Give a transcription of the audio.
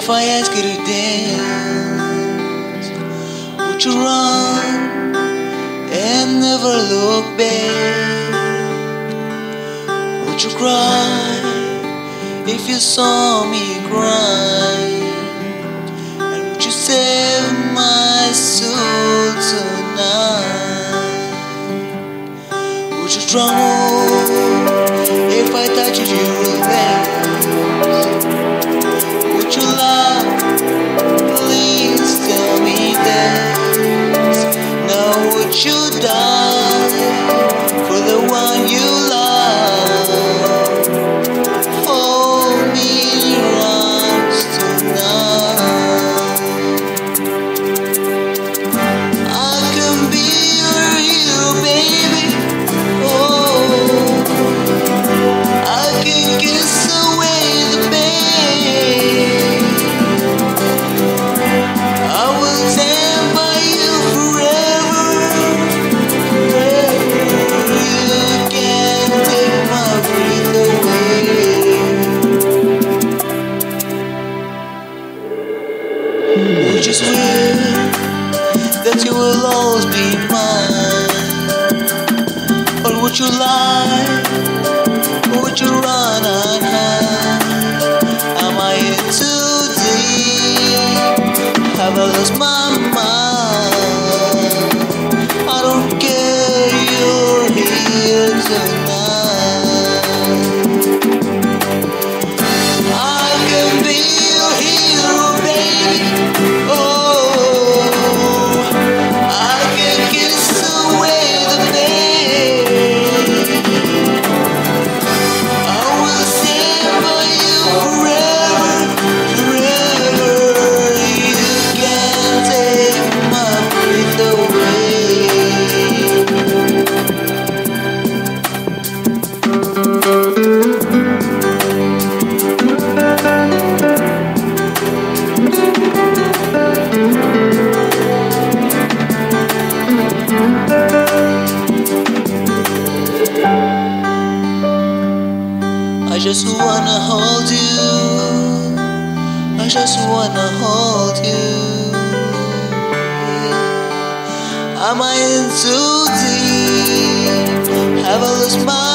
If I ask you to dance, would you run and never look back? Would you cry if you saw me cry? And would you save my soul tonight? Would you tremble will always be mine? Or would you lie? Or would you run and hide? Just wanna hold you. I just wanna hold you. Am I in too deep? Have I lost my